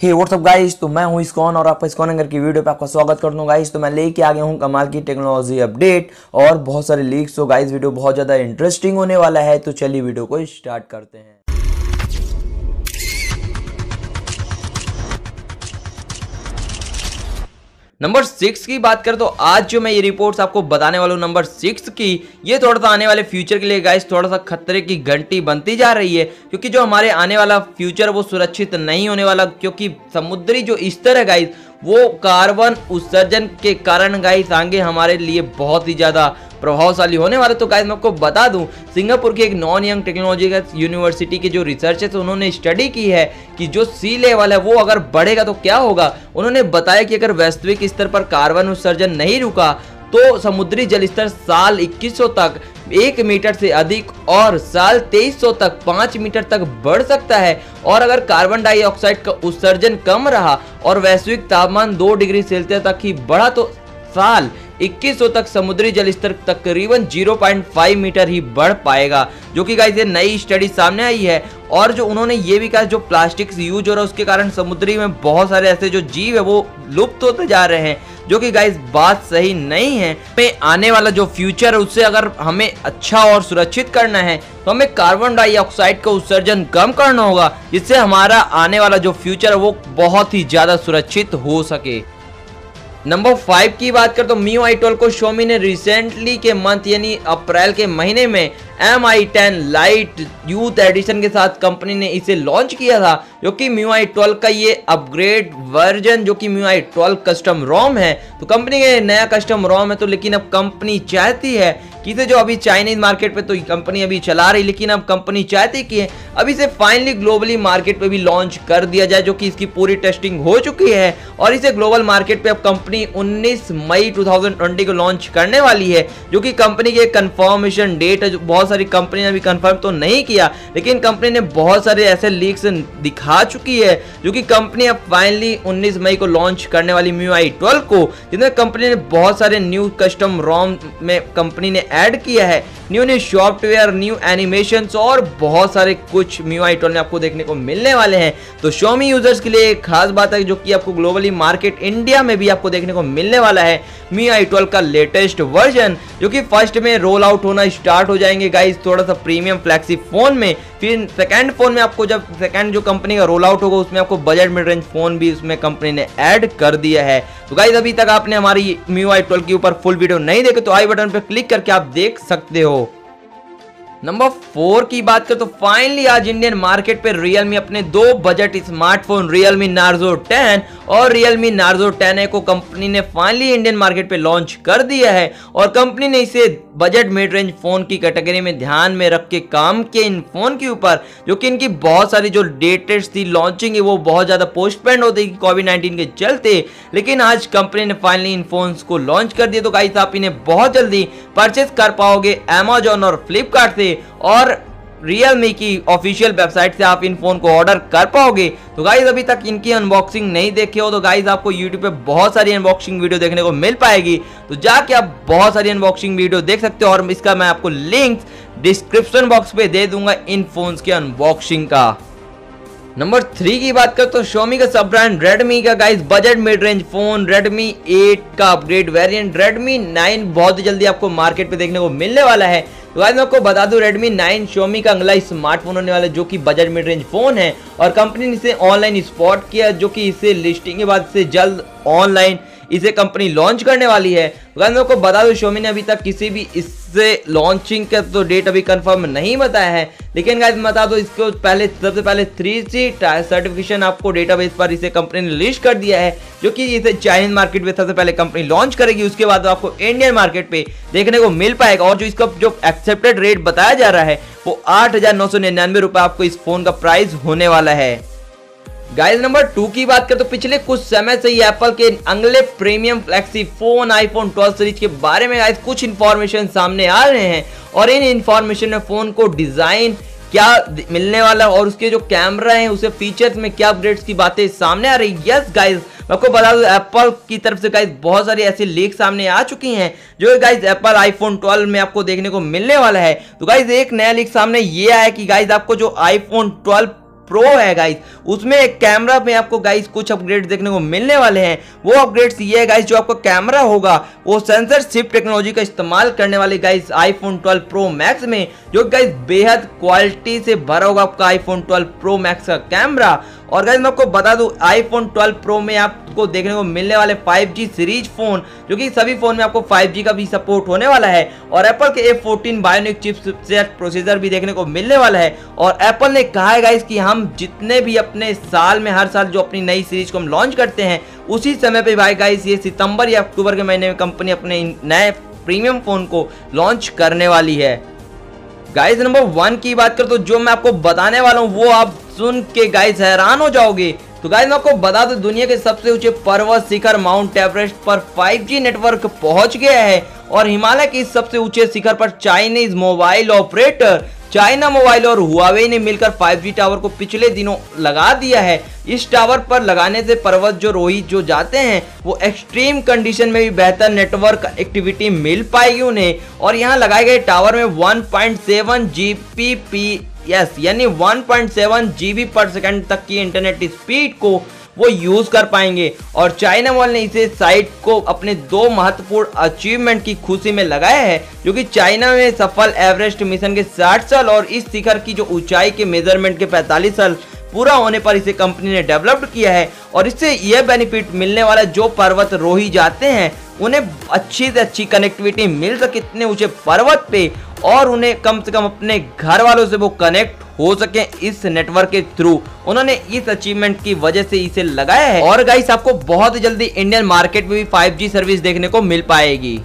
हे WhatsApp guys तो मैं हूँ इसकॉन और आपका इसकॉन अगर की वीडियो पे आपका स्वागत करता हूँ गाइस तो मैं लेके आ गया हूँ कमाल की टेक्नोलॉजी अपडेट और बहुत सारे लीक्स तो गाइस वीडियो बहुत ज़्यादा इंटरेस्टिंग होने वाला है. तो चलिए वीडियो को स्टार्ट करते हैं. नंबर सिक्स की बात करें तो आज जो मैं ये रिपोर्ट्स आपको बताने वाला हूँ, नंबर सिक्स की, ये थोड़ा सा आने वाले फ्यूचर के लिए गाइस थोड़ा सा खतरे की घंटी बनती जा रही है, क्योंकि जो हमारे आने वाला फ्यूचर वो सुरक्षित नहीं होने वाला, क्योंकि समुद्री जो स्तर है गाइस वो कार्बन उत्सर्जन के कारण गाइस आगे हमारे लिए बहुत ही ज़्यादा प्रभावशाली होने वाले तो गाइस मैं आपको बता दूँ, सिंगापुर की एक नॉन यंग टेक्नोलॉजी यूनिवर्सिटी के जो रिसर्च है तो उन्होंने स्टडी की है कि जो सी लेवल है, वो अगर बढ़ेगा तो क्या होगा? उन्होंने बताया कि अगर वैश्विक स्तर पर कार्बन उत्सर्जन नहीं रुका तो समुद्री जल स्तर साल 2100 तक एक मीटर से अधिक और साल 2300 तक पाँच मीटर तक बढ़ सकता है। और अगर कार्बन डाइऑक्साइड का उत्सर्जन कम रहा और वैश्विक तापमान दो डिग्री सेल्सियस तक ही बढ़ा तो साल 2100 तक समुद्री जल स्तर तकरीबन 0.5 मीटर ही बढ़ पाएगा। जो कि गाइस ये नई स्टडी सामने आई है और जो उन्होंने ये भी कहा, जो प्लास्टिक यूज़ हो रहा है, उसके कारण समुद्री में बहुत सारे ऐसे जो जीव है, वो लुप्त होते जा रहे हैं। जो कि गाइस बात सही नहीं है। पे आने वाला जो फ्यूचर है, उससे अगर हमें अच्छा और सुरक्षित करना है तो हमें कार्बन डाइऑक्साइड का उत्सर्जन कम करना होगा, जिससे हमारा आने वाला जो फ्यूचर है, वो बहुत ही ज़्यादा सुरक्षित हो सके। नंबर फाइव की बात कर तो म्यू आई ट्वेल्व को शोमी ने रिसेंटली के मंथ यानी अप्रैल के महीने में M I ten lite youth edition के साथ कंपनी ने इसे लॉन्च किया था, जो कि म्यू आई ट्वेल्व का ये अपग्रेड वर्जन जो कि MIUI twelve custom ROM है। तो कंपनी का नया कस्टम रोम है तो लेकिन अब कंपनी चाहती है कि इसे जो अभी चाइनीज़ मार्केट पे तो कंपनी अभी चला रही, लेकिन अब कंपनी चाहती कि अभी इसे फाइनली ग्लोबली मार्केट पे भी लॉन्च कर दिया जाए, जो कि इसकी पूरी टेस्टिंग हो चुकी है, और इसे ग्लोबल मार्केट पे अब कंपनी 19 मई 2020 को लॉन्च करने वाली है, जो कि कंपनी की कंफर्मेशन डेट है बहुत सारी कंपनी ने अभी कंफर्म तो नहीं किया, लेकिन कंपनी ने बहुत सारे ऐसे लीक्स दिखा चुकी है, जो कि कंपनी अब फाइनली 19 मई को लॉन्च करने वाली म्यू आई ट्वेल्व को जिसमें कंपनी ने बहुत सारे न्यू कस्टम रॉम में कंपनी ने ऐड किया है। New new software new animation और बहुत सारे कुछ म्यू आई में आपको देखने को मिलने वाले हैं। तो शोमी यूज़र्स के लिए एक खास बात है जो कि आपको ग्लोबली मार्केट इंडिया में भी आपको देखने को मिलने वाला है। मी आई का लेटेस्ट वर्जन जो कि फ़र्स्ट में रोल आउट होना स्टार्ट हो जाएँगे गाइज़ थोड़ा सा प्रीमियम फ्लैक्सी फ़ोन में। फिर सेकंड फ़ोन में आपको जब सेकंड जो कंपनी का रोल आउट होगा, उसमें आपको बजट मिड रेंज फ़ोन भी उसमें कंपनी ने ऐड कर दिया है। तो गाइज़ अभी तक आपने हमारी मी आई ट्वेल्व के ऊपर फुल वीडियो नहीं देखे तो आई बटन पर क्लिक करके आप देख सकते हो। नंबर फोर की बात करें तो फाइनली आज इंडियन मार्केट पे रियलमी अपने दो बजट स्मार्टफ़ोन रियलमी नार्जो 10 और रियलमी नार्जो 10 को कंपनी ने फाइनली इंडियन मार्केट पे लॉन्च कर दिया है और कंपनी ने इसे बजट मिड रेंज फ़ोन की कैटेगरी में ध्यान में रख के काम किया इन फ़ोन के ऊपर, जो कि इनकी बहुत सारी जो डेटेड थी लॉन्चिंग वो बहुत ज़्यादा पोस्टपेंड होती थी कोविड नाइन्टीन के चलते। लेकिन आज कंपनी ने फाइनली इन फ़ोन को लॉन्च कर दिया। तो गाइस आप इन्हें बहुत जल्दी परचेज कर पाओगे अमेजोन और फ्लिपकार्ट से। और रियलमी की ऑफिशियल वेबसाइट से आप इन फ़ोन को ऑर्डर कर पाओगे। तो गाइज़ अभी तक इनकी अनबॉक्सिंग नहीं देखे हो तो गाइज़ आपको यूट्यूब पे बहुत सारी अनबॉक्सिंग वीडियो देखने को मिल पाएगी। तो जाके आप बहुत सारी अनबॉक्सिंग वीडियो देख सकते हो और इसका मैं आपको लिंक डिस्क्रिप्शन बॉक्स पे दे दूँगा इन फ़ोन के अनबॉक्सिंग का। नंबर थ्री की बात करें तो शोमी का सब ब्रांड रेडमी का guys budget mid range phone Redmi 8 का अपग्रेड वेरिएंट रेडमी 9 बहुत जल्दी आपको मार्केट पे देखने को मिलने वाला है। तो आज मैं आपको बता दूँ, Redmi 9 Xiaomi का अगला स्मार्टफ़ोन होने वाला जो कि बजट मिड रेंज फ़ोन है और कंपनी ने इसे ऑनलाइन स्पॉट किया, जो कि इसे लिस्टिंग के बाद से जल्द ऑनलाइन इसे कंपनी लॉन्च करने वाली है। मैं आपको बता दूँ शोमी ने अभी तक किसी भी इससे लॉन्चिंग का तो डेट अभी कंफर्म नहीं बताया है। लेकिन गाइस बता दो, इसको पहले, सबसे पहले थ्री सी सर्टिफिकेशन आपको डेटाबेस पर इसे कंपनी ने लिस्ट कर दिया है, जो कि इसे चाइनीज़ मार्केट में सबसे पहले कंपनी लॉन्च करेगी। उसके बाद आपको इंडियन मार्केट पे देखने को मिल पाएगा। और जो इसका जो एक्सेप्टेड रेट बताया जा रहा है, वो आठ हज़ार आपको इस फ़ोन का प्राइस होने वाला है। गाइस नंबर टू की बात करें तो पिछले कुछ समय से ही एप्पल के अगले premium flagship phone iPhone 12 series के बारे में गाइस कुछ इन्फॉर्मेशन सामने आ रहे हैं। और इन इन्फॉर्मेशन में फ़ोन को डिज़ाइन क्या मिलने वाला और उसके जो कैमरा है, उसे फीचर्स में क्या अपग्रेड्स की बातें सामने आ रही यस गाइस आपको बता दूँ एप्पल की तरफ़ से गाइज़ बहुत सारी ऐसी लीक सामने आ चुकी हैं, जो गाइज़ एप्पल आईफोन 12 में आपको देखने को मिलने वाला है। तो गाइज़ एक नया लीक सामने ये आया कि गाइज़ आपको जो आईफोन 12 प्रो है गाइस उसमें एक कैमरा में आपको गाइस कुछ अपग्रेड देखने को मिलने वाले हैं। वो अपग्रेड्स ये है गाइस जो आपका कैमरा होगा, वो सेंसर शिप टेक्नोलॉजी का इस्तेमाल करने वाले गाइस आईफोन 12 प्रो मैक्स में, जो गाइस बेहद क्वालिटी से भरा होगा आपका आईफोन 12 प्रो मैक्स का कैमरा और गाइज़ मैं आपको बता दूँ आईफोन 12 प्रो में आपको देखने को मिलने वाले 5G सीरीज़ फ़ोन जो कि सभी फ़ोन में आपको 5G का भी सपोर्ट होने वाला है, और एप्पल के A14 बायोनिक चिपसेट प्रोसेसर भी देखने को मिलने वाला है, और एप्पल ने कहा है गाइस कि हम जितने भी अपने साल में, हर साल जो अपनी नई सीरीज़ को हम लॉन्च करते हैं, उसी समय पर भाई गाइस ये सितंबर या अक्टूबर के महीने में कंपनी अपने नए प्रीमियम फ़ोन को लॉन्च करने वाली है। गाइस नंबर वन की बात कर तो जो मैं आपको बताने वाला हूँ, वो आप सुन के गाइस हैरान हो जाओगे। तो गाइस मैं आपको बता दूँ, दुनिया के सबसे ऊँचे पर्वत शिखर माउंट एवरेस्ट पर 5G नेटवर्क पहुँच गया है और हिमालय के सबसे ऊँचे शिखर पर Chinese mobile operator China Mobile और हुआवे ने मिलकर 5G टावर को पिछले दिनों लगा दिया है। इस टावर पर लगाने से पर्वत जो रोहित जो जाते हैं, वो एक्सट्रीम कंडीशन में भी बेहतर नेटवर्क एक्टिविटी मिल पाएगी उन्हें। और यहाँ लगाए गए टावर में 1.7 जीबीपीएस यानी 1.7 जीबी पर सेकंड तक की इंटरनेट स्पीड को वो यूज़ कर पाएँगे। और चाइना मॉल ने इसे साइट को अपने दो महत्वपूर्ण अचीवमेंट की खुशी में लगाया है, जो कि चाइना में सफल एवरेस्ट मिशन के 60 साल और इस शिखर की जो ऊंचाई के मेज़रमेंट के 45 साल पूरा होने पर इसे कंपनी ने डेवलप्ड किया है। और इससे यह बेनिफिट मिलने वाला जो पर्वत रोही जाते हैं, उन्हें अच्छी से अच्छी कनेक्टिविटी मिल सके इतने ऊँचे पर्वत पे और उन्हें कम से कम अपने घर वालों से वो कनेक्ट हो सके इस नेटवर्क के थ्रू उन्होंने इस अचीवमेंट की वजह से इसे लगाया है। और गाइस आपको बहुत जल्दी इंडियन मार्केट में भी 5G सर्विस देखने को मिल पाएगी।